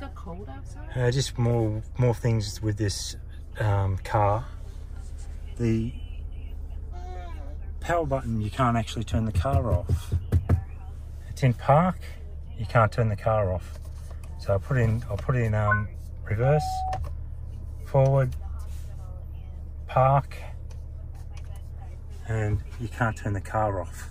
Is cold outside? Uh, just more more things with this um, car. The power button, you can't actually turn the car off. It's in park, you can't turn the car off. So I'll put in, I'll put in um, reverse, forward, park, and you can't turn the car off.